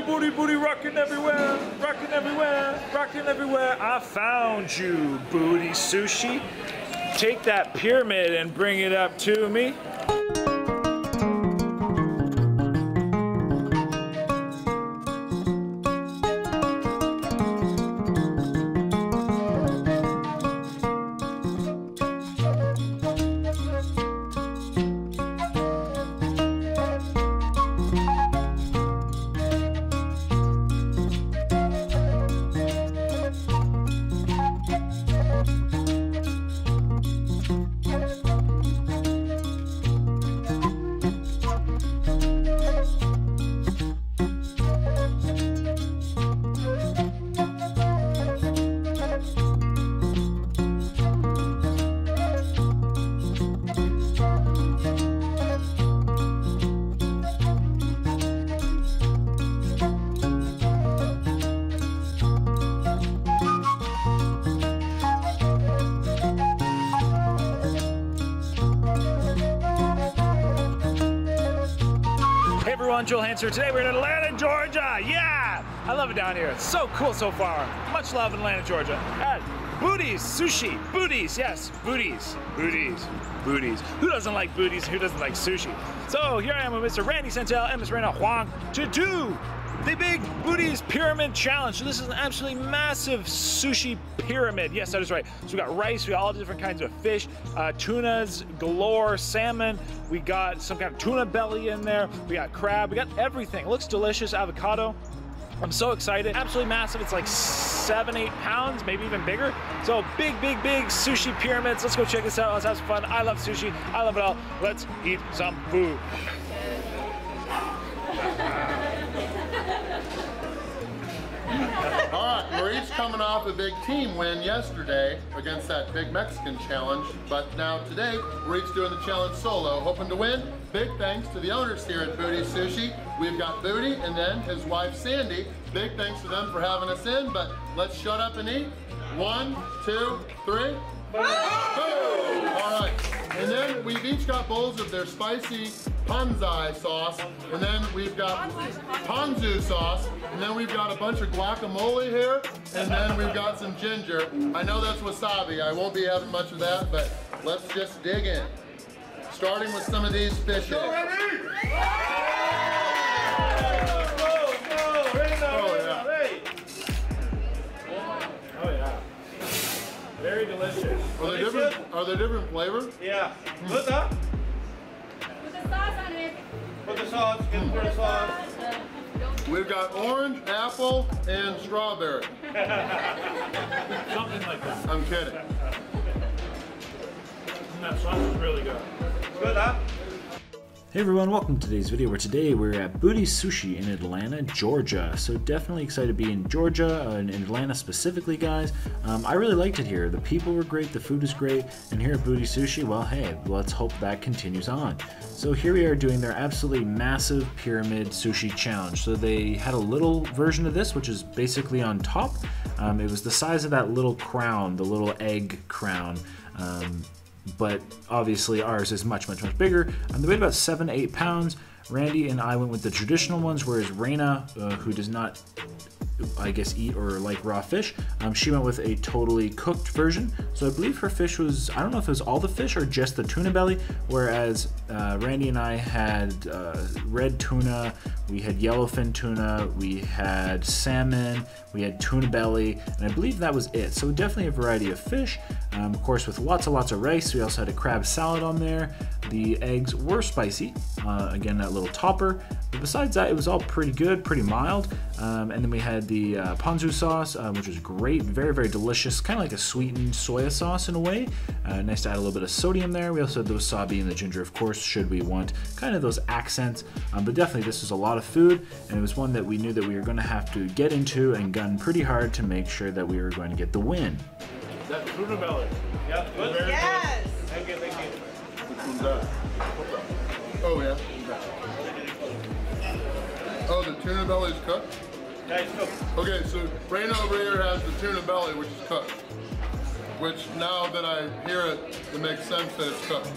booty, booty, booty, rocking everywhere, rocking everywhere, rocking everywhere. I found you, Budi Sushi. Take that pyramid and bring it up to me. Today we're in Atlanta, Georgia. Yeah! I love it down here. It's so cool so far. Much love in Atlanta, Georgia. At Budi's Sushi. Booties, yes. Booties. Booties. Booties. Who doesn't like booties? Who doesn't like sushi? So here I am with Mr. Randy Santel and Ms. Raina Huang to do the Big Budi's Pyramid Challenge. So this is an absolutely massive sushi pyramid. Yes, that is right. So we got rice, we got all different kinds of fish, uh, tunas galore, salmon. We got some kind of tuna belly in there. We got crab. We got everything. It looks delicious. Avocado. I'm so excited. Absolutely massive. It's like seven, eight pounds, maybe even bigger. So big, big, big sushi pyramids. Let's go check this out. Let's have some fun. I love sushi. I love it all. Let's eat some food. Coming off a big team win yesterday against that big Mexican challenge, but now today we're each doing the challenge solo, hoping to win. Big thanks to the owners here at Budi Sushi. We've got Budi and then his wife Sandy. Big thanks to them for having us in, but let's shut up and eat. One, two, three. Boom! All right, and then we've each got bowls of their spicy ponzai sauce, and then we've got ponzu sauce, and then we've got a bunch of guacamole here, and then we've got some ginger. I know that's wasabi. I won't be having much of that, but let's just dig in. Starting with some of these fishes. Oh, yeah. Oh yeah. Very delicious. Are they different? Are they different flavors? Yeah. Good, huh? Put the sauce on it. Put the sauce, get the sauce. We've got orange, apple, and strawberry. Something like that. I'm kidding. That sauce is really good. Good, huh? Hey everyone, welcome to today's video where today we're at Budi Sushi in Atlanta, Georgia. So definitely excited to be in Georgia, uh, in Atlanta specifically, guys. Um, I really liked it here. The people were great, the food is great, and here at Budi Sushi, well, hey, let's hope that continues on. So here we are doing their absolutely massive pyramid sushi challenge. So they had a little version of this, which is basically on top. Um, it was the size of that little crown, the little egg crown. Um, but obviously ours is much, much, much bigger. And they weighed about seven, eight pounds. Randy and I went with the traditional ones, whereas Raina, uh, who does not, I guess, eat or like raw fish, um, she went with a totally cooked version. So I believe her fish was, I don't know if it was all the fish or just the tuna belly, whereas uh, Randy and I had uh, red tuna, we had yellowfin tuna, we had salmon, we had tuna belly, and I believe that was it. So definitely a variety of fish. Um, of course, with lots and lots of rice. We also had a crab salad on there. The eggs were spicy. Uh, again, that little topper. But besides that, it was all pretty good, pretty mild. Um, and then we had the uh, ponzu sauce, uh, which was great, very, very delicious, kind of like a sweetened soya sauce in a way. Uh, nice to add a little bit of sodium there. We also had the wasabi and the ginger, of course, should we want kind of those accents. Um, but definitely, this was a lot of food, and it was one that we knew that we were going to have to get into and gun pretty hard to make sure that we were going to get the win. That tuna belly. Yeah, good. Yes. Thank you, thank you. Which one's that? Oh, yeah. Oh, the tuna belly's cooked? Nice cook. Okay, so Raina over here has the tuna belly, which is cooked. Which now that I hear it, it makes sense that it's cooked.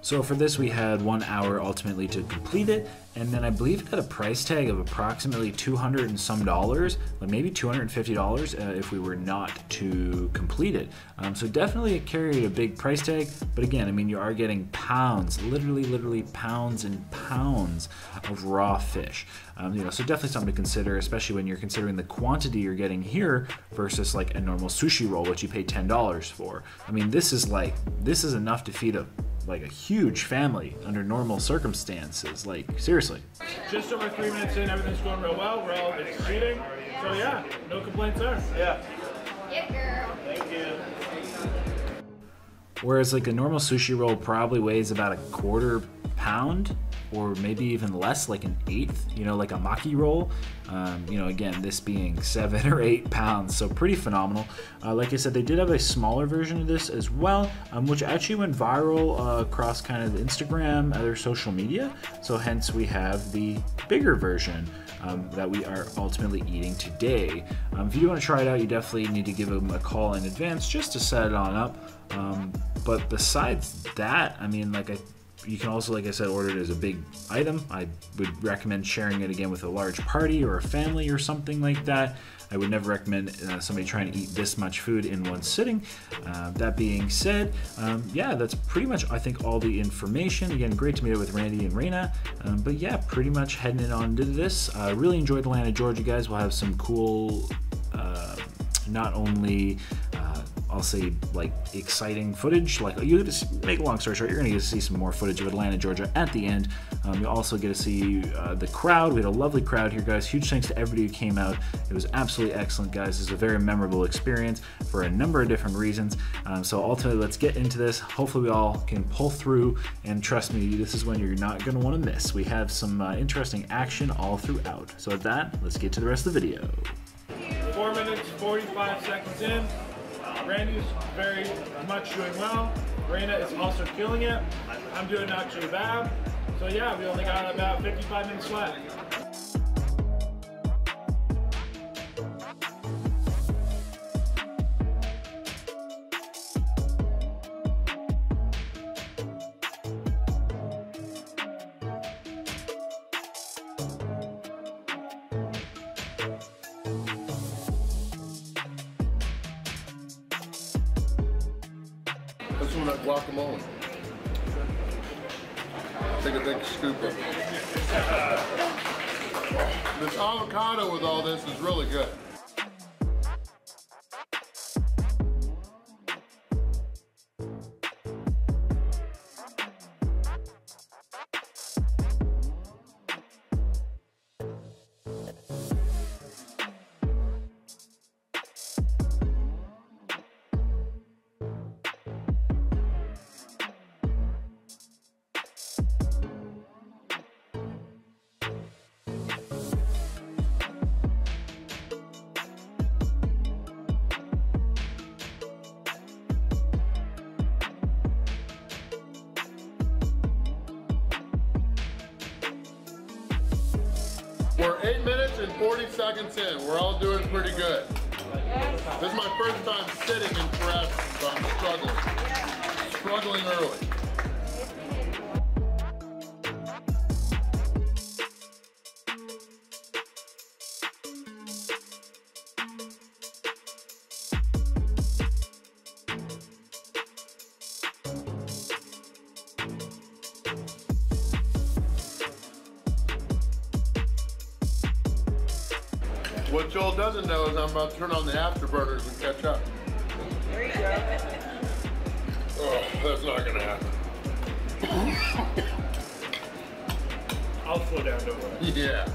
So for this, we had one hour ultimately to complete it, and then I believe it had a price tag of approximately 200 and some dollars, like maybe 250 dollars uh, if we were not to complete it. Um, so definitely it carried a big price tag, but again, I mean you are getting pounds, literally, literally pounds and pounds of raw fish. Um, you know, so definitely something to consider, especially when you're considering the quantity you're getting here versus like a normal sushi roll, which you pay ten dollars for. I mean, this is like this is enough to feed a like a huge family under normal circumstances. Like seriously. Just over three minutes in, everything's going real well. We're all exceeding. So yeah, no complaints there. Yeah. Yeah, girl. Thank you. Whereas like a normal sushi roll probably weighs about a quarter pound or maybe even less, like an eighth, you know, like a maki roll. Um, you know, again, this being seven or eight pounds, so pretty phenomenal. Uh, like I said, they did have a smaller version of this as well, um, which actually went viral uh, across kind of Instagram, other social media. So hence we have the bigger version. Um, that we are ultimately eating today. Um, if you do want to try it out, you definitely need to give them a call in advance just to set it on up. Um, but besides that, I mean, like I you can also, like I said, order it as a big item. I would recommend sharing it again with a large party or a family or something like that. I would never recommend uh, somebody trying to eat this much food in one sitting. Uh, that being said, um, yeah, that's pretty much, I think, all the information. Again, great to meet up with Randy and Raina. Um, but yeah, pretty much heading it on to this. I uh, really enjoyed Atlanta, Georgia, guys. We'll have some cool, uh, not only uh, I'll say like exciting footage. Like you just make a long story short, you're gonna get to see some more footage of Atlanta, Georgia at the end. Um, you'll also get to see uh, the crowd. We had a lovely crowd here, guys. Huge thanks to everybody who came out. It was absolutely excellent, guys. This is a very memorable experience for a number of different reasons. Um, so ultimately, let's get into this. Hopefully, we all can pull through. And trust me, this is when you're not gonna want to miss. We have some uh, interesting action all throughout. So with that, let's get to the rest of the video. Four minutes, 45 seconds in. Randy's very much doing well. Raina is also killing it. I'm doing too bad. So yeah, we only got about 55 minutes left. This guacamole. Take a big scoop of it. This avocado with all this is really good. What Joel doesn't know is I'm about to turn on the afterburners and catch up. There you go. Oh, that's not gonna happen. I'll slow down, don't worry. Yeah.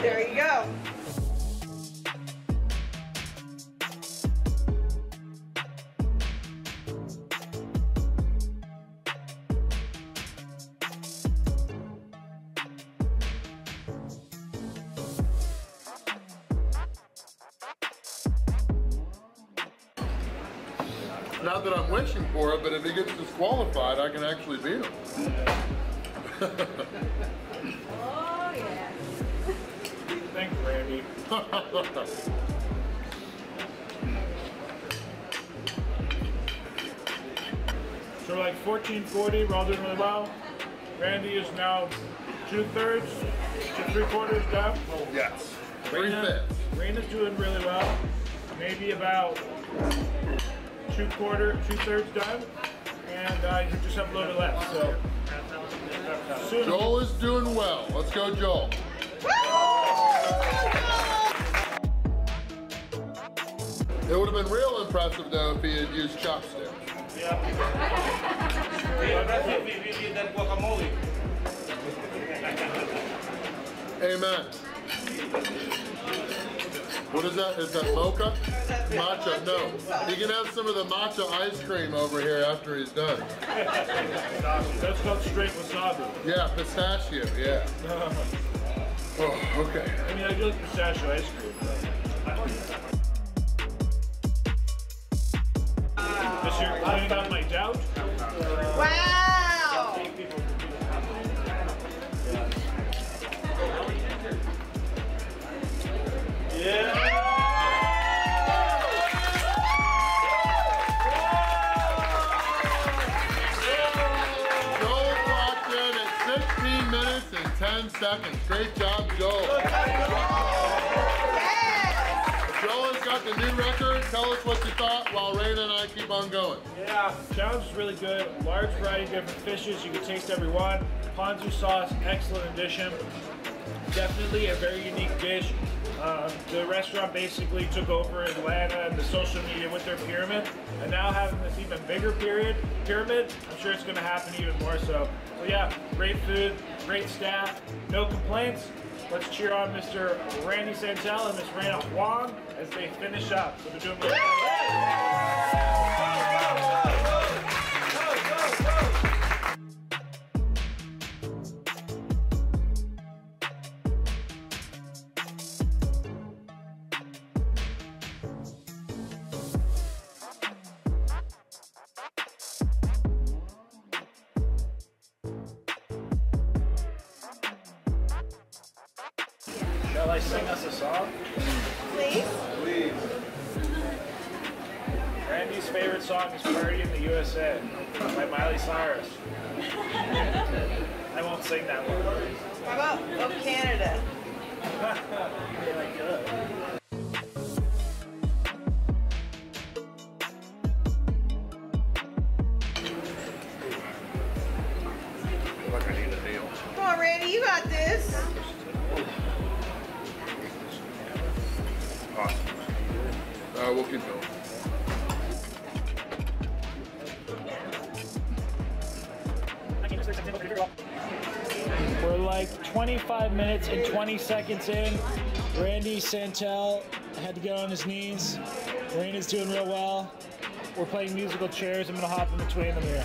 There you go. Not that I'm wishing for it, but if he gets disqualified, I can actually beat him. Oh. Oh, yeah. Thanks, Randy. So like 1440, we're all doing really well. Randy is now two thirds to three quarters done. yes. Three fifths. Raina's doing really well. Maybe about two quarter, two thirds done. And uh, you just have a little bit left. So soon. Joel is doing well. Let's go, Joel. It would have been real impressive though if he had used chopsticks. Yeah, that's if we did that guacamole. Amen. What is that? Is that mocha? Matcha? No. He can have some of the matcha ice cream over here after he's done. That's called straight wasabi. Yeah, pistachio. Yeah. Oh, okay. I mean, I do like pistachio ice cream. This year, cleaning up my doubt. Wow. 10 seconds. Great job, Joel. Joel has got the new record. Tell us what you thought while Raina and I keep on going. Yeah, challenge is really good. Large variety of different fishes. You can taste every one. Ponzu sauce, excellent addition. Definitely a very unique dish. Uh, the restaurant basically took over Atlanta and the social media with their pyramid, and now having this even bigger period pyramid, I'm sure it's going to happen even more so. So yeah, great food, great staff, no complaints. Let's cheer on Mr. Randy Santel and Miss Raina Huang as they finish up. So they're doing really Keep going. We're like 25 minutes and 20 seconds in. Randy Santel had to get on his knees. Raina's doing real well. We're playing musical chairs. I'm gonna hop in between them here.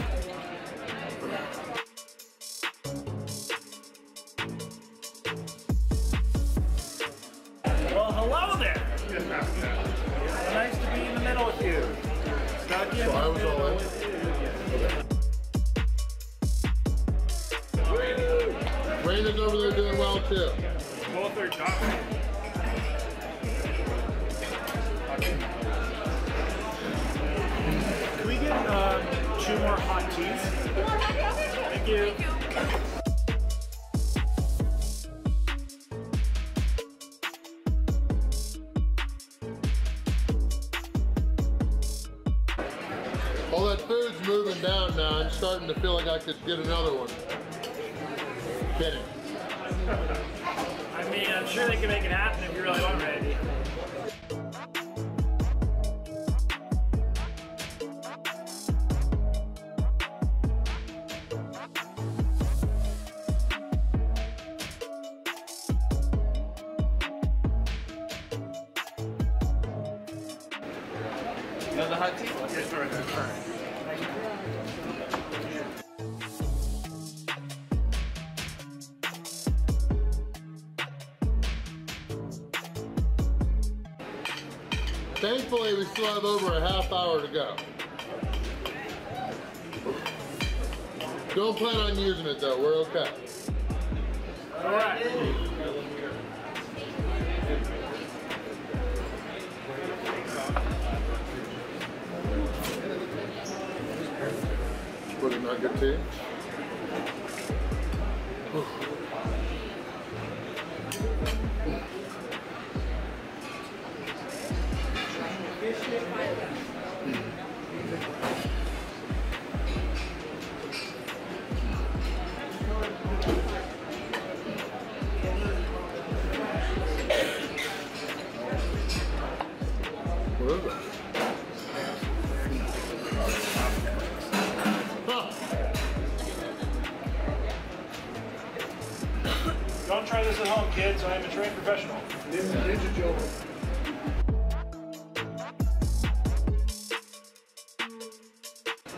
Another hot tea? Yes, right there. All right. Thankfully, we still have over a half hour to go. Don't plan on using it though, we're okay. All right. Put in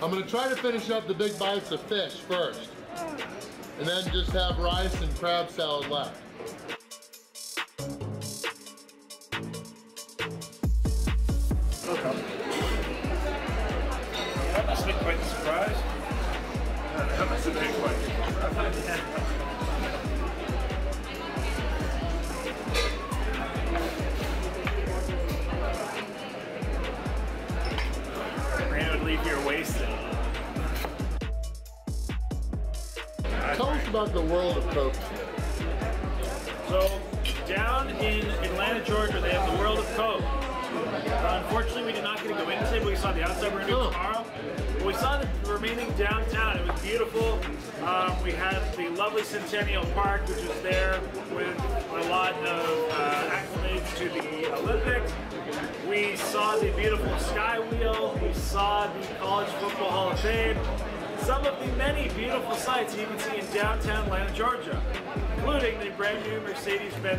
I'm gonna try to finish up the big bites of fish first. And then just have rice and crab salad left.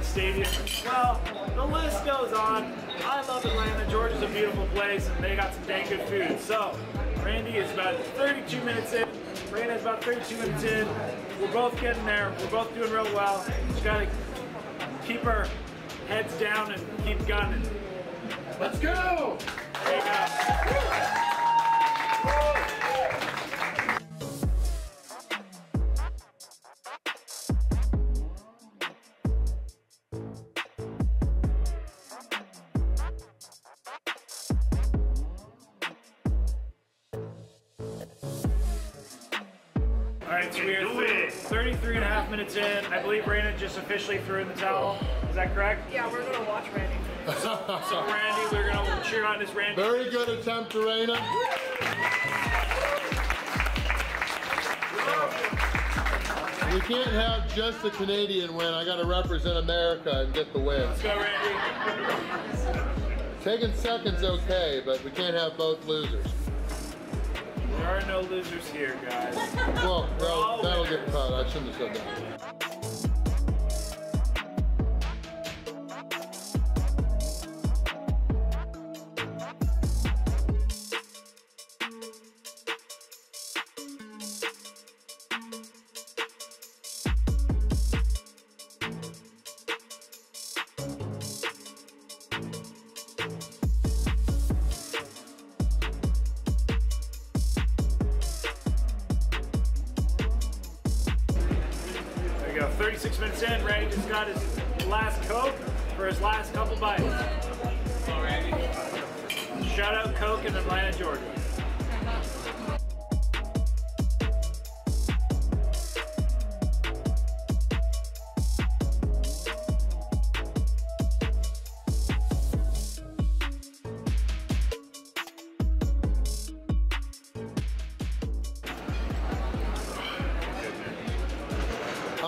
Stadium. Well, the list goes on. I love Atlanta. Georgia's a beautiful place, and they got some dang good food. So, Randy is about 32 minutes in. Brandon's about 32 minutes in. We're both getting there. We're both doing real well. Just gotta keep our heads down and keep gunning. Let's go! There you go. All right, so we are 33 and a half minutes in. I believe Brandon just officially threw in the towel. Is that correct? Yeah, we're gonna watch Randy. So Randy, we're gonna cheer on this Randy. Very good attempt, Arena. We can't have just a Canadian win. I gotta represent America and get the win. Let's go, Randy. Taking second's okay, but we can't have both losers. There are no losers here, guys. Well, that'll, that'll get cut. I shouldn't have said that.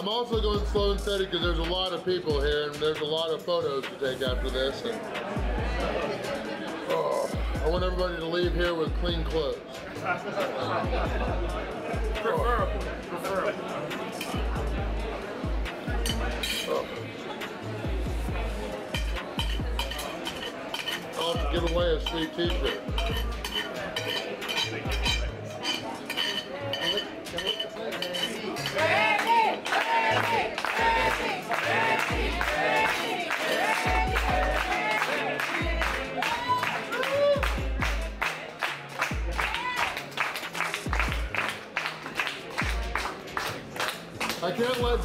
I'm also going slow and steady because there's a lot of people here and there's a lot of photos to take after this. And, oh, I want everybody to leave here with clean clothes. Preferable. Preferable. Oh. I'll have to a away a sweet t-shirt.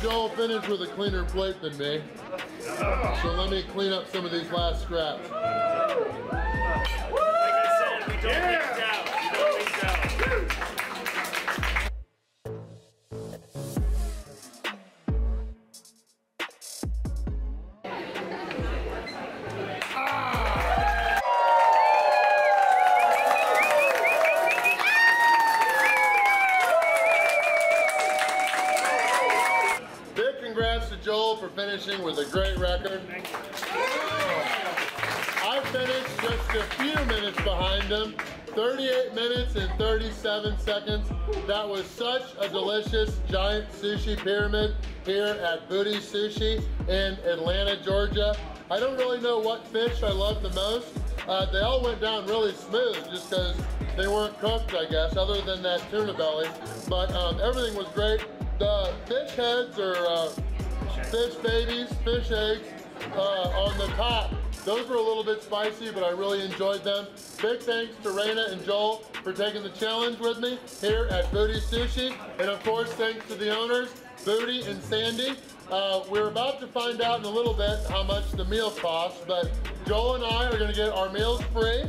Joel finished with a cleaner plate than me. So let me clean up some of these last scraps. Like I said, we don't for finishing with a great record. I finished just a few minutes behind him. 38 minutes and 37 seconds. That was such a delicious giant sushi pyramid here at Budi Sushi in Atlanta, Georgia. I don't really know what fish I love the most. Uh, they all went down really smooth just because they weren't cooked, I guess, other than that tuna belly. But um, everything was great. The fish heads are uh, fish babies, fish eggs uh, on the top. Those were a little bit spicy, but I really enjoyed them. Big thanks to Raina and Joel for taking the challenge with me here at Budi Sushi. And of course, thanks to the owners, Budi and Sandy. Uh, we're about to find out in a little bit how much the meal costs, but Joel and I are gonna get our meals free.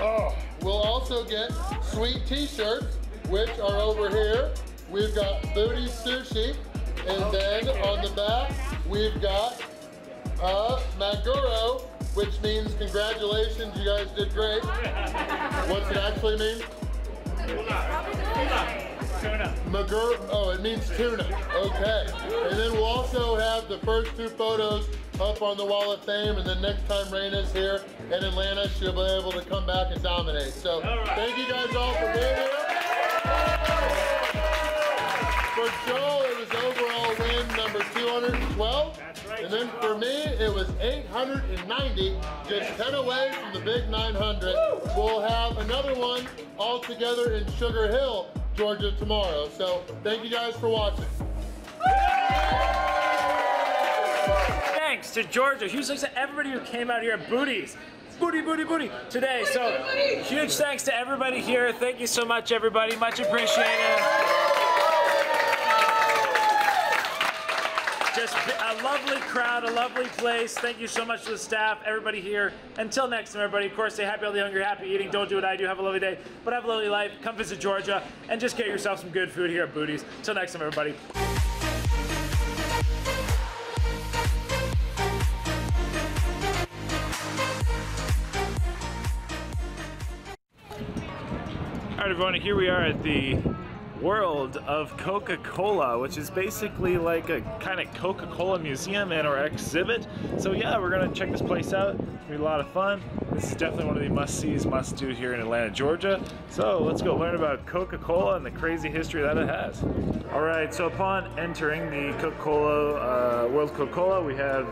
Oh, we'll also get sweet t-shirts, which are over here. We've got Budi Sushi, and then on the back, we've got uh, Maguro, which means congratulations, you guys did great. What's it actually mean? Tuna. Magur, oh, it means tuna. Okay. And then we'll also have the first two photos up on the wall of fame, and then next time Raina's here in Atlanta, she'll be able to come back and dominate. So thank you guys all for being here. For me, it was 890, just 10 away from the big 900. We'll have another one all together in Sugar Hill, Georgia tomorrow. So thank you guys for watching. Thanks to Georgia. Huge thanks to everybody who came out here at Budi's. Booty, booty, booty today. So huge thanks to everybody here. Thank you so much, everybody. Much appreciated. Just a lovely crowd, a lovely place. Thank you so much to the staff, everybody here. Until next time, everybody. Of course, stay happy, healthy, hungry, happy eating. Don't do what I do. Have a lovely day, but have a lovely life. Come visit Georgia and just get yourself some good food here at Budi's. Until next time, everybody. All right, everyone, here we are at the world of Coca-Cola, which is basically like a kind of Coca-Cola museum and or exhibit. So yeah, we're gonna check this place out. Gonna be a lot of fun. This is definitely one of the must-sees, must-do here in Atlanta, Georgia. So let's go learn about Coca-Cola and the crazy history that it has. All right, so upon entering the Coca-Cola, uh, World Coca-Cola, we have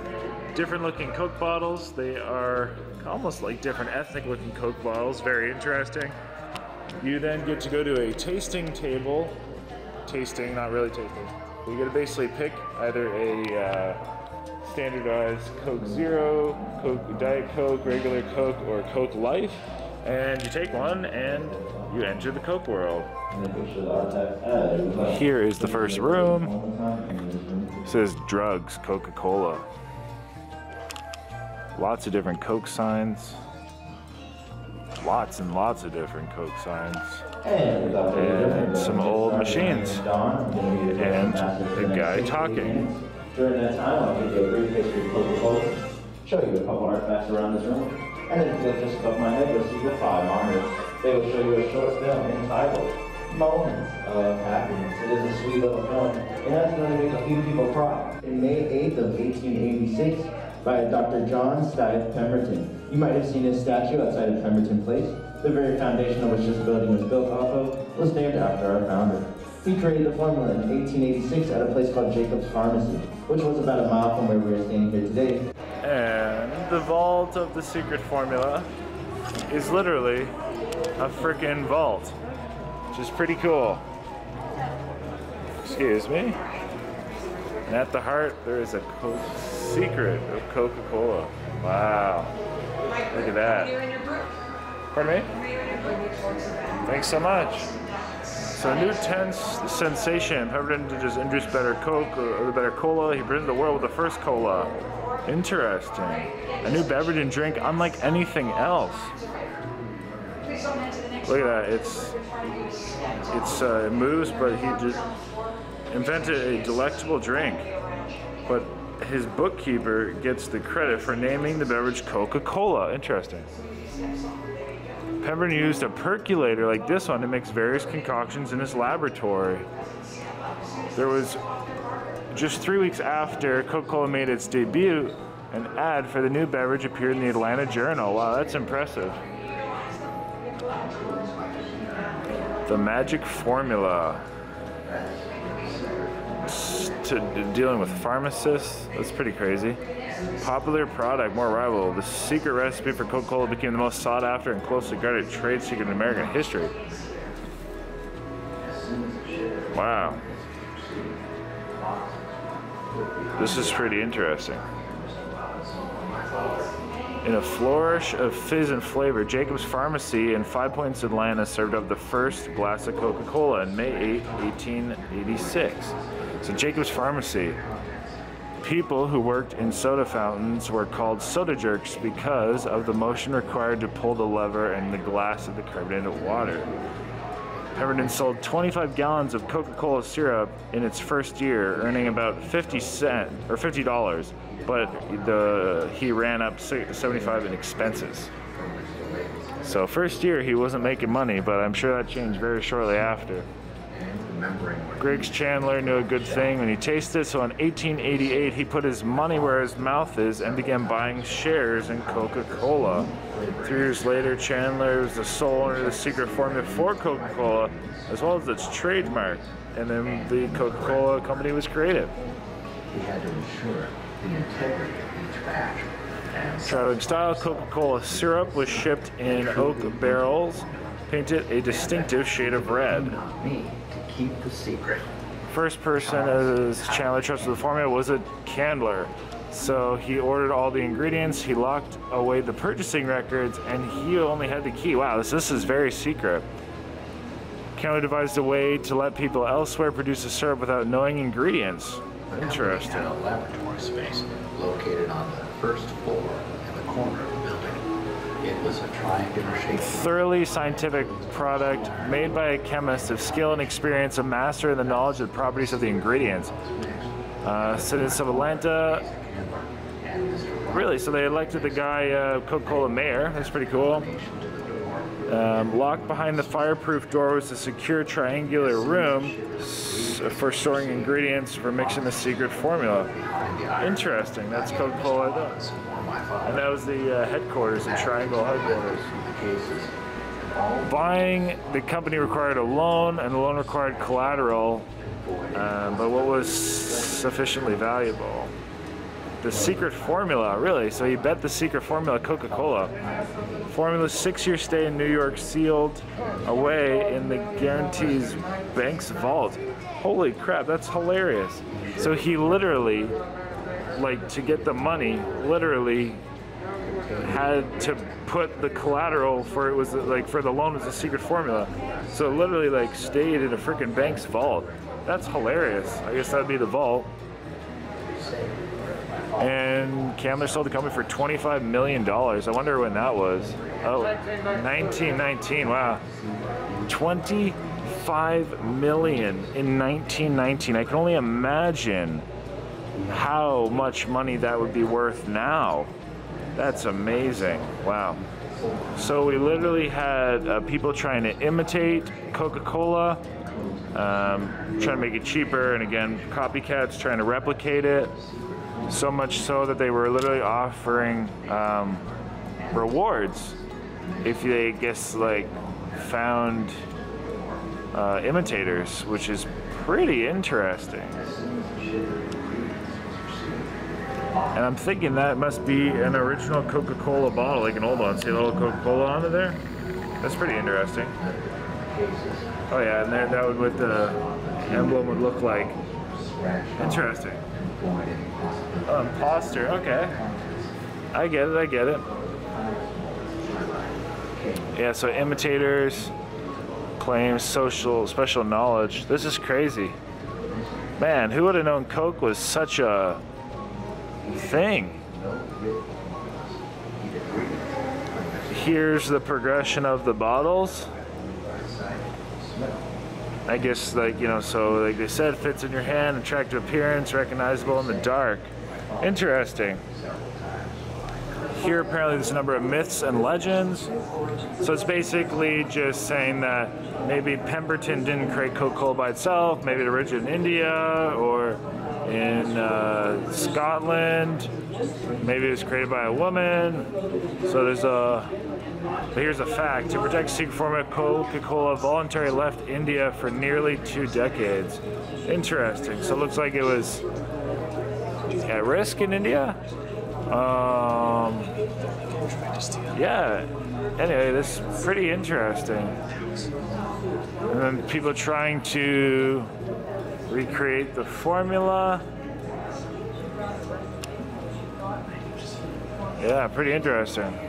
different looking Coke bottles. They are almost like different ethnic looking Coke bottles. Very interesting. You then get to go to a tasting table. Tasting, not really tasting. You get to basically pick either a uh, standardized Coke Zero, Coke Diet Coke, regular Coke, or Coke Life, and you take one and you enter the Coke world. Here is the first room. It says drugs, Coca-Cola. Lots of different Coke signs. Lots and lots of different Coke signs. And uh, some old machines. And the guy talking. During that time, I'll give you a brief history of Coca-Cola, show you a couple artifacts around this room, and then just above my head, you'll see the five monitors. They will show you a short film entitled Moments of Happiness. It is a sweet little film. and has going to make a few people cry. In May 8th of 1886, by Dr. John Stith Pemberton. You might have seen his statue outside of Pemberton Place. The very foundation on which this building was built off of was named after our founder. He created the formula in 1886 at a place called Jacob's Pharmacy, which was about a mile from where we are standing here today. And the vault of the secret formula is literally a freaking vault, which is pretty cool. Excuse me. And at the heart, there is a secret of Coca Cola. Wow. Look at that. Pardon me? Thanks so much. So a new tense sensation. Pemberton just introduced better Coke or the better cola. He presented the world with the first cola. Interesting. A new beverage and drink unlike anything else. Look at that. It's it's uh, it moves, but he invented a delectable drink. But his bookkeeper gets the credit for naming the beverage Coca-Cola. Interesting. Pemberton used a percolator like this one to mix various concoctions in his laboratory. There was just three weeks after Coca-Cola made its debut, an ad for the new beverage appeared in the Atlanta Journal. Wow, that's impressive. The magic formula. To dealing with pharmacists, that's pretty crazy. Popular product, more rival. The secret recipe for Coca-Cola became the most sought after and closely guarded trade secret in American history. Wow. This is pretty interesting. In a flourish of fizz and flavor, Jacob's Pharmacy in Five Points, Atlanta served up the first glass of Coca Cola in May 8, 1886. So, Jacob's Pharmacy. People who worked in soda fountains were called soda jerks because of the motion required to pull the lever and the glass of the carbonated water. Pemberton sold 25 gallons of Coca-Cola syrup in its first year, earning about 50 cent or 50 dollars, but the he ran up 75 in expenses. So first year he wasn't making money, but I'm sure that changed very shortly after. Griggs Candler knew a good thing when he tasted it, so in 1888 he put his money where his mouth is and began buying shares in Coca-Cola. Three years later, Candler was the sole owner of the secret formula for Coca-Cola, as well as its trademark, and then the Coca-Cola company was created. He had to ensure the integrity of each batch. Traveling style Coca-Cola syrup was shipped in oak barrels, painted a distinctive shade of red. On me to keep the secret. First person Asa Candler trusted the formula was a Candler. So he ordered all the ingredients, he locked away the purchasing records, and he only had the key. Wow, this, this is very secret. Candler devised a way to let people elsewhere produce a syrup without knowing ingredients. Interesting. had a laboratory space located on the first floor in the corner of the building. It was a triangular shaped Thoroughly scientific product made by a chemist of skill and experience, a master in the knowledge of the properties of the ingredients. Uh, citizens of Atlanta. Really? So they elected the guy uh, Coca-Cola mayor. That's pretty cool. Um, locked behind the fireproof door was a secure triangular room for storing ingredients for mixing the secret formula. Interesting. That's Coca-Cola. And that was the uh, headquarters, the Triangle headquarters. Buying the company required a loan, and the loan required collateral. Um, but what was sufficiently valuable? The secret formula, really. So he bet the secret formula, Coca-Cola. Formula six-year stay in New York sealed away in the guarantees bank's vault. Holy crap, that's hilarious. So he literally, like, to get the money, literally had to put the collateral for it was like for the loan was a secret formula. So it literally like stayed in a freaking bank's vault. That's hilarious. I guess that'd be the vault. And Candler sold the company for $25 million. I wonder when that was. Oh, 1919. Wow. 25 million in 1919. I can only imagine how much money that would be worth now. That's amazing. Wow. So we literally had uh, people trying to imitate Coca-Cola, um, trying to make it cheaper, and again, copycats trying to replicate it. So much so that they were literally offering um, rewards if they, I guess, like found uh, imitators, which is pretty interesting. And I'm thinking that must be an original Coca-Cola bottle, like an old one. See a little Coca-Cola onto there? That's pretty interesting. Oh yeah, and there, that would what the emblem would look like. Interesting. Oh, imposter. Okay. I get it. I get it. Yeah. So imitators claim social special knowledge. This is crazy. Man, who would have known Coke was such a thing? Here's the progression of the bottles. I guess like you know, so like they said, fits in your hand, attractive appearance, recognizable in the dark. Interesting. Here apparently there's a number of myths and legends. So it's basically just saying that maybe Pemberton didn't create Coca-Cola by itself, maybe it originated in India or in uh, Scotland. Maybe it was created by a woman. So there's a but here's a fact. To protect secret formula, Coca-Cola voluntarily left India for nearly two decades. Interesting. So it looks like it was at risk in India. Um, yeah. Anyway, this is pretty interesting. And then people trying to recreate the formula. Yeah, pretty interesting.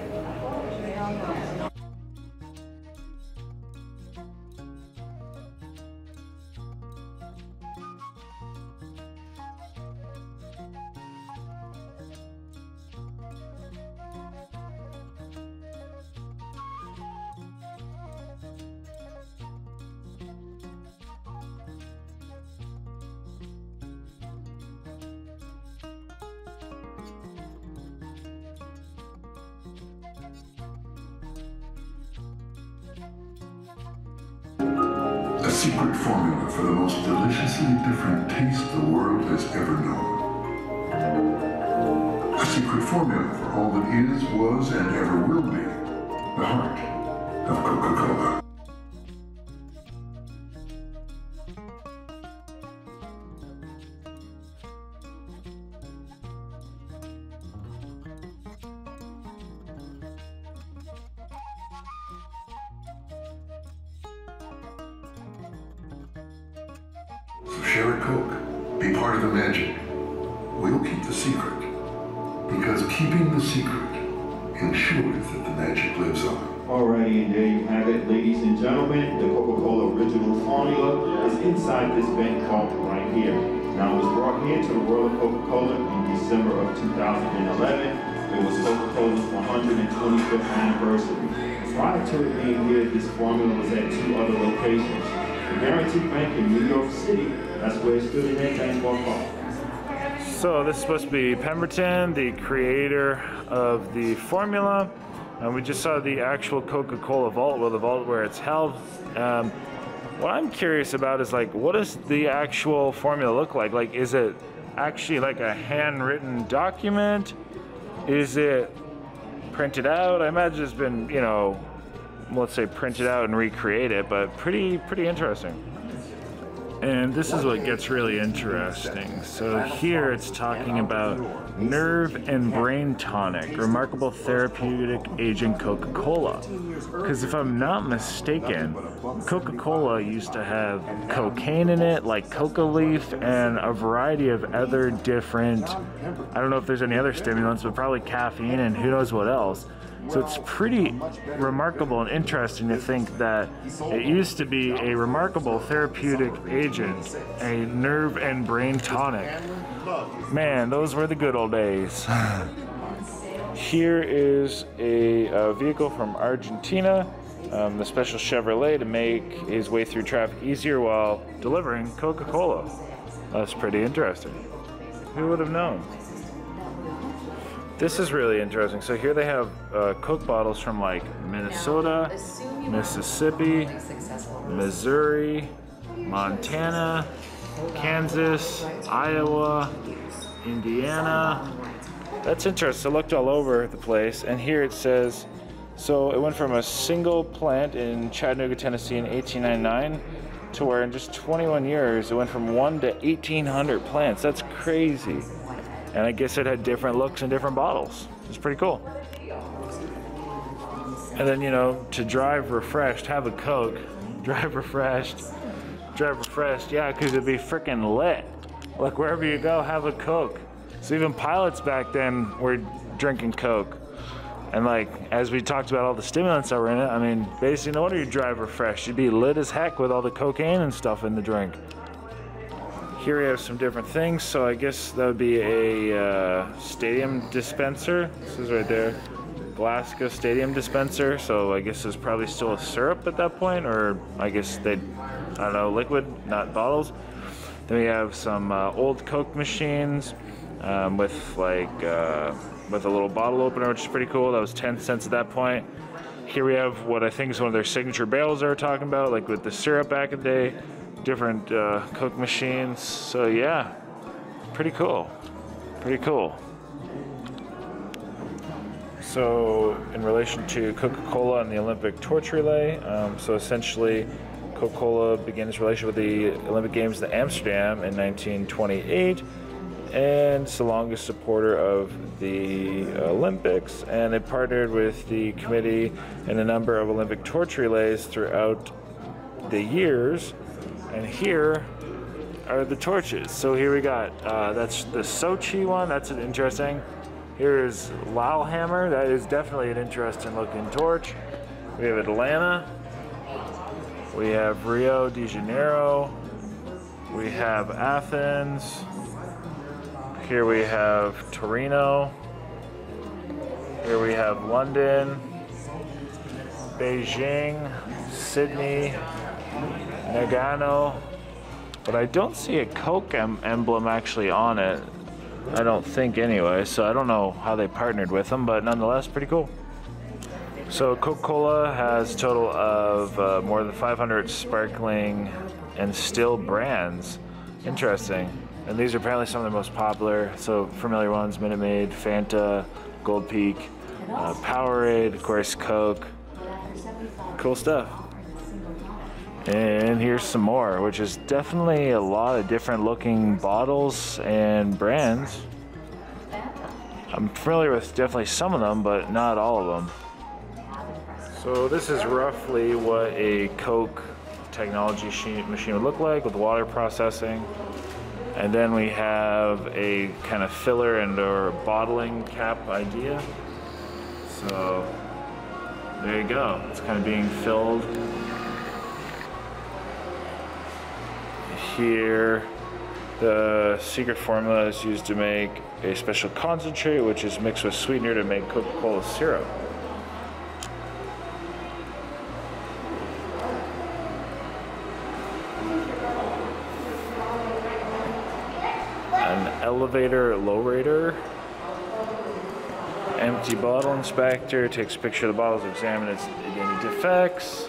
Alrighty, and there you have it, ladies and gentlemen. The Coca-Cola original formula is inside this bank vault right here. Now, it was brought here to the world of Coca-Cola in December of 2011. It was Coca-Cola's 125th anniversary. Prior to it being here, this formula was at two other locations. The Guaranty Bank in New York City, that's where it stood in that baseball park. So this is supposed to be Pemberton, the creator of the formula. And we just saw the actual Coca-Cola vault, well, the vault where it's held. Um, what I'm curious about is like, what does the actual formula look like? Like, is it actually like a handwritten document? Is it printed out? I imagine it's been, you know, let's say printed out and recreated, but pretty, pretty interesting. And this is what gets really interesting. So here it's talking about nerve and brain tonic, remarkable therapeutic agent Coca-Cola. Because if I'm not mistaken, Coca-Cola used to have cocaine in it, like coca leaf, and a variety of other different, I don't know if there's any other stimulants, but probably caffeine and who knows what else. So it's pretty remarkable and interesting to think that it used to be a remarkable therapeutic agent, a nerve and brain tonic. Man, those were the good old days. Here is a, uh vehicle from Argentina, um, the special Chevrolet to make his way through traffic easier while delivering Coca Cola. That's pretty interesting. Who would have known? This is really interesting. So here they have uh, Coke bottles from like Minnesota, Mississippi, Missouri, Montana, Kansas, Iowa, Indiana. That's interesting. I looked all over the place, and here it says, so it went from a single plant in Chattanooga, Tennessee in 1899 to where in just 21 years it went from one to 1,800 plants. That's crazy. And I guess it had different looks and different bottles. It's pretty cool. And then, you know, to drive refreshed, have a Coke, drive refreshed, drive refreshed, yeah, because it'd be freaking lit. Like wherever you go, have a Coke. So even pilots back then were drinking Coke. And like, as we talked about all the stimulants that were in it, I mean, basically, no wonder you drive refreshed. You'd be lit as heck with all the cocaine and stuff in the drink. Here we have some different things. So I guess that would be a uh, stadium dispenser. This is right there. Glasgow Stadium dispenser. So I guess it's probably still a syrup at that point, or I guess they, I don't know, liquid, not bottles. Then we have some uh, old Coke machines um, with like uh, with a little bottle opener, which is pretty cool. That was 10 cents at that point. Here we have what I think is one of their signature barrels they were talking about, like with the syrup back in the day, different uh, Coke machines. So yeah, pretty cool. Pretty cool. So, in relation to Coca Cola and the Olympic torch relay, um, so essentially, Coca Cola began its relationship with the Olympic Games in Amsterdam in 1928, and it's the longest supporter of the Olympics. And it partnered with the committee in a number of Olympic torch relays throughout the years. And here are the torches. So here we got uh, that's the Sochi one. That's an interesting. Here's Lillehammer. That is definitely an interesting looking torch. We have Atlanta. We have Rio de Janeiro. We have Athens. Here we have Torino. Here we have London, Beijing, Sydney, Nagano. But I don't see a Coke em- emblem actually on it. I don't think anyway, so I don't know how they partnered with them, but nonetheless, pretty cool. So Coca-Cola has a total of uh, more than 500 sparkling and still brands. Interesting. And these are apparently some of the most popular. So familiar ones: Minute Maid, Fanta, Gold Peak, uh, Powerade, of course, Coke. Cool stuff. And here's some more, which is definitely a lot of different looking bottles and brands. I'm familiar with definitely some of them, but not all of them. So this is roughly what a Coke technology machine would look like with water processing. And then we have a kind of filler and or bottling cap idea. So there you go. It's kind of being filled here the secret formula is used to make a special concentrate which is mixed with sweetener to make Coca-Cola syrup. An elevator lowrider. Empty bottle inspector takes a picture of the bottles, examines any defects.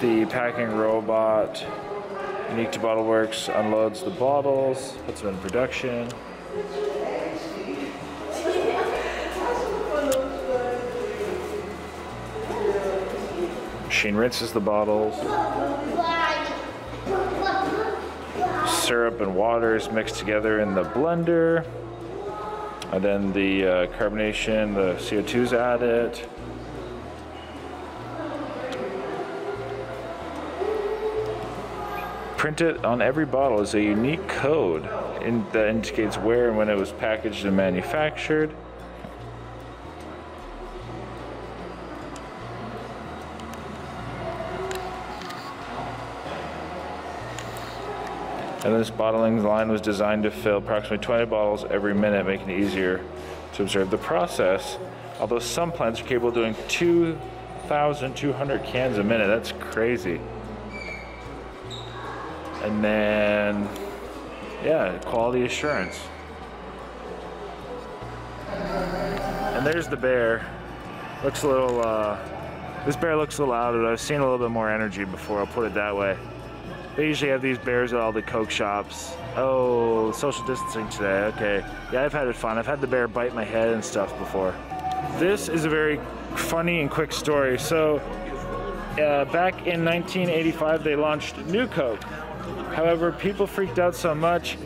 The packing robot Unique to Bottle Works unloads the bottles, puts them in production. Machine rinses the bottles. Syrup and water is mixed together in the blender. And then the uh, carbonation, the CO2 is added. Printed on every bottle is a unique code in, that indicates where and when it was packaged and manufactured. And this bottling line was designed to fill approximately 20 bottles every minute, making it easier to observe the process. Although some plants are capable of doing 2,200 cans a minute, that's crazy. And then, yeah, quality assurance. And there's the bear. Looks a little, uh, this bear looks a little out it. I've seen a little bit more energy before, I'll put it that way. They usually have these bears at all the Coke shops. Oh, social distancing today, okay. Yeah, I've had it fun. I've had the bear bite my head and stuff before. This is a very funny and quick story. So, uh, back in 1985, they launched New Coke. However, people freaked out so much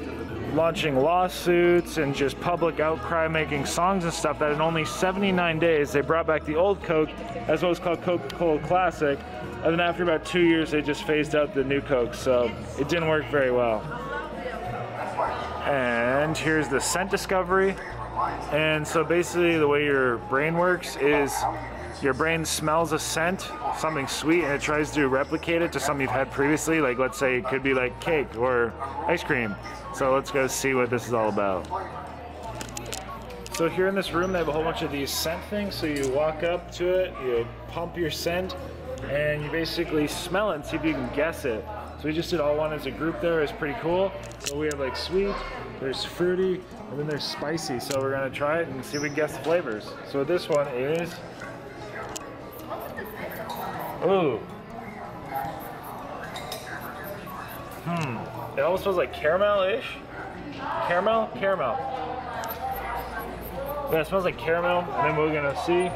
launching lawsuits and just public outcry, making songs and stuff that in only 79 days they brought back the old Coke as what was called Coca-Cola Classic, and then after about two years they just phased out the new Coke, so it didn't work very well. And here's the scent discovery. And so basically the way your brain works is your brain smells a scent, something sweet, and it tries to replicate it to something you've had previously. Like let's say it could be like cake or ice cream. So let's go see what this is all about. So here in this room, they have a whole bunch of these scent things. So you walk up to it, you pump your scent, and you basically smell it and see if you can guess it. So we just did all one as a group there. It's pretty cool. So we have like sweet, there's fruity, and then there's spicy. So we're gonna try it and see if we can guess the flavors. So this one is, ooh. Hmm, it almost smells like caramel-ish. Caramel? Caramel. Yeah, it smells like caramel, and then we're gonna see.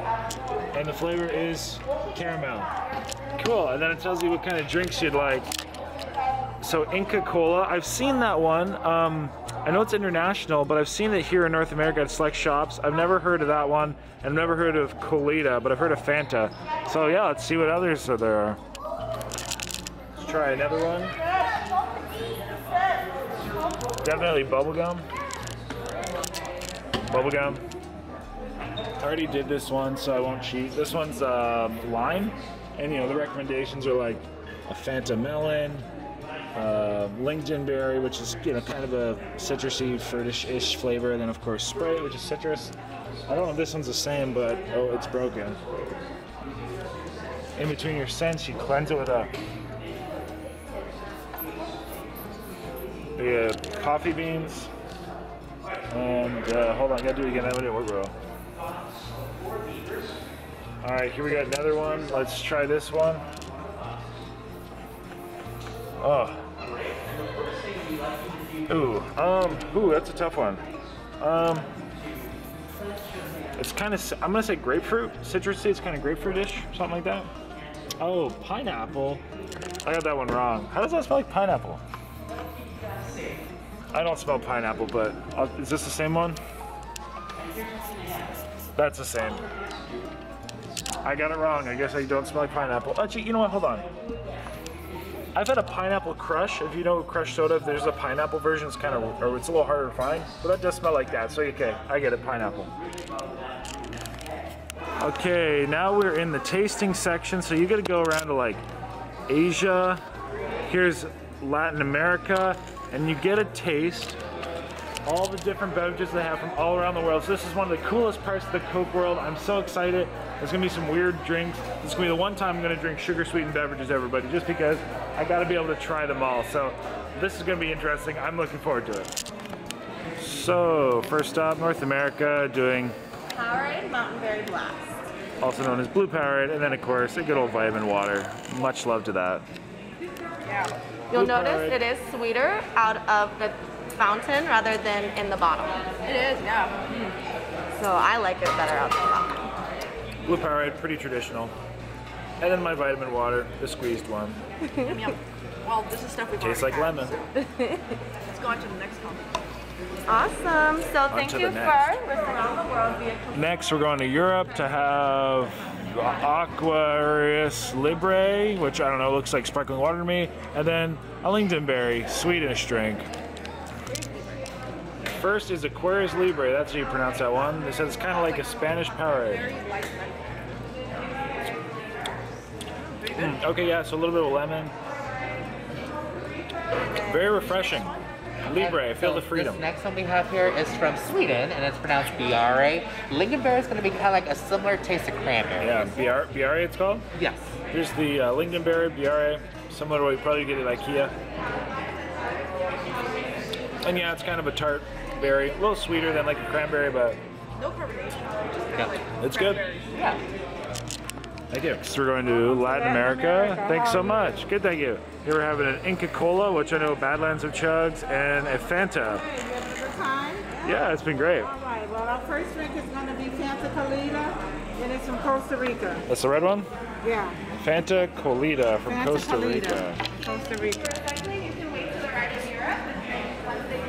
And the flavor is caramel. Cool, and then it tells you what kind of drinks you'd like. So Inca Kola, I've seen that one. Um, I know it's international, but I've seen it here in North America at select shops. I've never heard of that one, and I've never heard of Kolita, but I've heard of Fanta. So yeah, let's see what others are there are. Let's try another one. Definitely bubblegum. Bubblegum. I already did this one, so I won't cheat. This one's um, lime, and you know the recommendations are like a Fanta melon, uh, lingonberry, which is you know kind of a citrusy, fruitish-ish flavor, and then of course Sprite, which is citrus. I don't know if this one's the same, but oh, it's broken. In between your scents, you cleanse it with a uh, coffee beans. And uh, hold on, I gotta do it again. That didn't work well. All right, here we got another one. Let's try this one. Oh. Ooh, um, ooh, that's a tough one. Um, it's kind of, I'm gonna say grapefruit, citrusy. It's kind of grapefruitish, something like that. Oh, pineapple. I got that one wrong. How does that smell like pineapple? I don't smell pineapple, but uh, is this the same one? That's the same. I got it wrong. I guess I don't smell like pineapple. Actually, you know what? Hold on. I've had a pineapple crush. If you know crush soda, if there's a pineapple version, it's kind of, or it's a little harder to find. But that does smell like that. So okay, I get it. Pineapple. Okay, now we're in the tasting section. So you got to go around to like Asia. Here's Latin America, and you get a taste all the different beverages they have from all around the world. So this is one of the coolest parts of the Coke world. I'm so excited. There's gonna be some weird drinks. This is gonna be the one time I'm gonna drink sugar sweetened beverages, everybody, just because I gotta be able to try them all. So this is gonna be interesting. I'm looking forward to it. So first up, North America doing Powerade Mountain Berry Blast. also known as Blue Powerade, and then of course a good old vitamin water. Much love to that. You'll Blue notice Powerade. it is sweeter out of the fountain rather than in the bottle. It is, yeah. So I like it better out the fountain. Blue Powerade, pretty traditional. And then my vitamin water, the squeezed one. Yum. Well, this is stuff we've Tastes like had. lemon. Let's go on to the next one. Awesome. So thank you the for next. listening around the world via Next, we're going to Europe to have Aquarius Libre, which I don't know, looks like sparkling water to me, and then a lingonberry Swedish drink. First is Aquarius Libre, that's how you pronounce that one. It says it's kind of like a Spanish Powerade. Mm, okay, yeah, so a little bit of lemon. Very refreshing. Libre, I feel So the freedom. This next one we have here is from Sweden, and it's pronounced Bärre. Lingonberry is going to be kind of like a similar taste of cranberry. Yeah, Bärre, Bärre it's called? Yes. Here's the uh, lingonberry, Bärre, similar to what you probably get at IKEA. And yeah, it's kind of a tart berry, a little sweeter than like a cranberry, but No carbonation. Yeah. it's good. Yeah. Thank you. So we're going to Latin America. Thanks so much. Good, thank you. Here we're having an Inca Kola, which I know Badlands of Chugs, and a Fanta. time? Yeah, it's been great. All right, well, our first drink is going to be Fanta Kolita, and it's from Costa Rica. That's the red one? Yeah. Fanta Kolita from Fanta Costa Kolita, Rica. Costa Rica. You can wait to the right of Europe and drink once they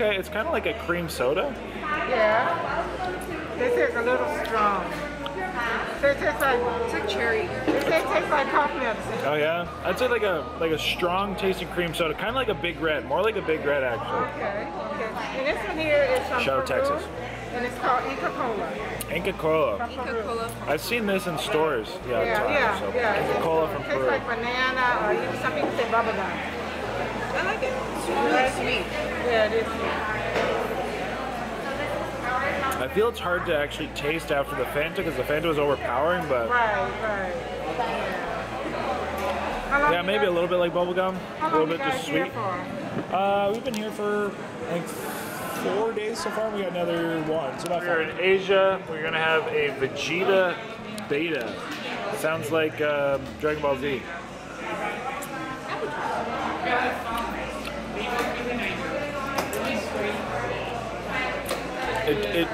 Okay, it's kind of like a cream soda. Yeah. This is a little strong. This tastes like it's like cherry. This tastes like cough medicine. Oh yeah, I'd say like a like a strong tasting cream soda, kind of like a Big Red, more like a Big Red actually. Okay. Okay. And this one here is from Shout out Texas. And it's called Inca Kola. Inca Kola. From Peru. I've seen this in stores. Yeah, Yeah, times, yeah, so. yeah. Inca Kola from Tastes Peru. like banana or even some people say bubble gum. I like it. It's really sweet. Yeah, it is sweet. I feel it's hard to actually taste after the Fanta because the Fanta was overpowering, but Right, right. Yeah, maybe a little bit like bubblegum, How a little bit just sweet. Uh, we've been here for like four days so far. We got another one. So about We're in Asia. We're gonna have a Vegeta Beta. Sounds like um, Dragon Ball Z. It, it,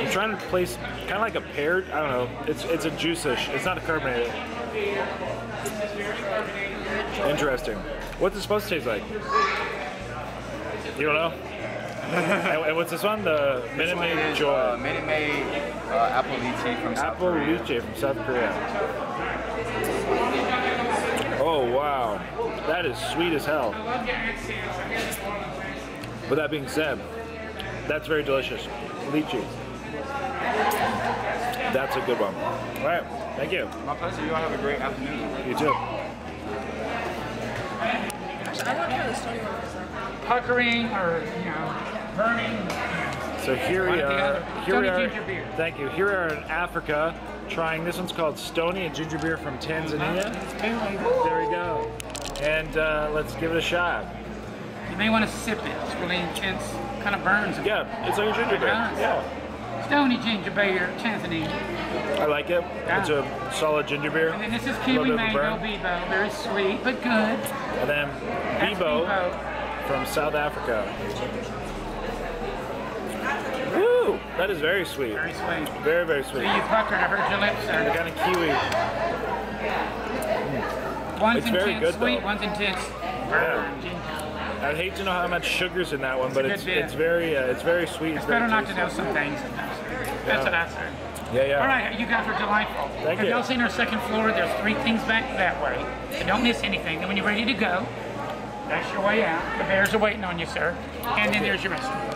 I'm trying to place kind of like a pear. I don't know. It's it's a juice-ish. It's not a carbonated. Interesting. What's it supposed to taste like? You don't know? and, and what's this one? The Minute Maid Joy. Uh, Minute Maid uh, apple lychee from South Apple Korea. lychee from South Korea. Oh wow, that is sweet as hell. With that being said, that's very delicious. Lychee. That's a good one. All right, thank you. My pleasure. You all have a great afternoon. You too. puckering or, you know, burning. So here we or are. other. Here we Stoney are. ginger beer. Thank you. Here we are in Africa, trying this one's called Stoney and ginger beer from Tanzania. There we go. And uh, let's give it a shot. You may want to sip it. It's really intense. Kind of burns. Yeah, it's like a ginger beer. Yeah. Stoney ginger beer, Tanzania. I like it. It's a solid ginger beer. And then this is kiwi bit of a mango. Bibo. Very sweet, but good. And then Bibo Bibo. from South Africa. Woo! That is very sweet. Very sweet. Very, very So sweet. you puckered. I heard your lips, And sir. kind of kiwi. One's It's very good, sweet, though. one's intense burn. Ginger. I'd hate to know how much sugar's in that one, but It's it's a good bit. it's very uh, it's very sweet. It's better not to know some things. That's Yeah. what I say. Yeah, yeah. All right, you guys are delightful. Thank Have you. y'all seen our second floor? There's three things back that way. So don't miss anything. Then when you're ready to go, that's your way out. The bears are waiting on you, sir. And then there's your restaurant.